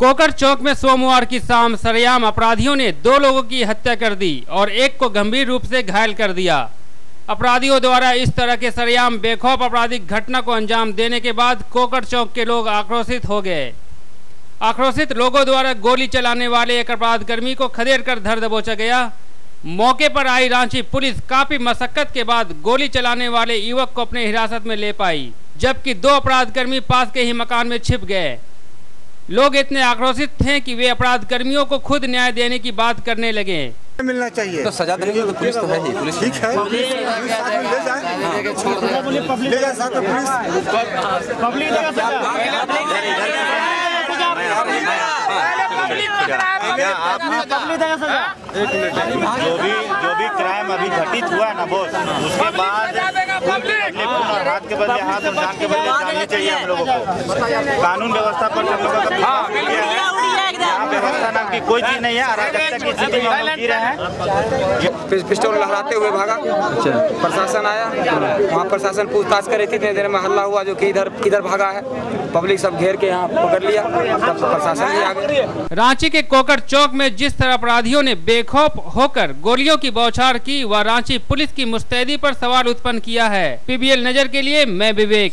कोकर चौक में सोमवार की शाम सरेआम अपराधियों ने दो लोगों की हत्या कर दी और एक को गंभीर रूप से घायल कर दिया। अपराधियों द्वारा इस तरह के सरेआम बेखौफ आपराधिक घटना को अंजाम देने के बाद कोकर चौक के लोग आक्रोशित हो गए। आक्रोशित लोगों द्वारा गोली चलाने वाले एक अपराध कर्मी को खदेड़ कर धर दबोचा गया। मौके पर आई रांची पुलिस काफ़ी मशक्कत के बाद गोली चलाने वाले युवक को अपने हिरासत में ले पाई, जबकि दो अपराध कर्मी पास के ही मकान में छिप गए। लोग इतने आक्रोशित थे कि वे अपराध कर्मियों को खुद न्याय देने की बात करने लगे। मिलना चाहिए। तो सजा देने तो पुलिस तो है ही पुलिस ठीक है। ले जाए। ले जाए साथ में पुलिस। जो भी जो भी क्राइम अभी घटित हुआ है ना बोस उसके बाद हाथ के बदले हाथ जान के बदले जानी चाहिए हम लोगों को। कानून व्यवस्था पर हम लोगों का विश्वास यहाँ व्यवस्था नाम की कोई चीज़ नहीं है अराजकता की स्थिति में हम जी रहे हैं पिस्टल लहराते हुए भागा। प्रशासन आया। वहाँ प्रशासन पूछताछ कर रही थी इतने देर में हल्ला हुआ जो कि इधर किधर भागा है। पब्लिक सब घेर के यहाँ पकड़ लिया। तब प्रशासन भी आ गया। रांची के कोकर चौक में जिस तरह अपराधियों ने बेखौफ होकर गोलियों की बौछार की व रांची पुलिस की मुस्तैदी पर सवाल उत्पन्न किया है। पीबीएल नज़र के लिए मैं विवेक।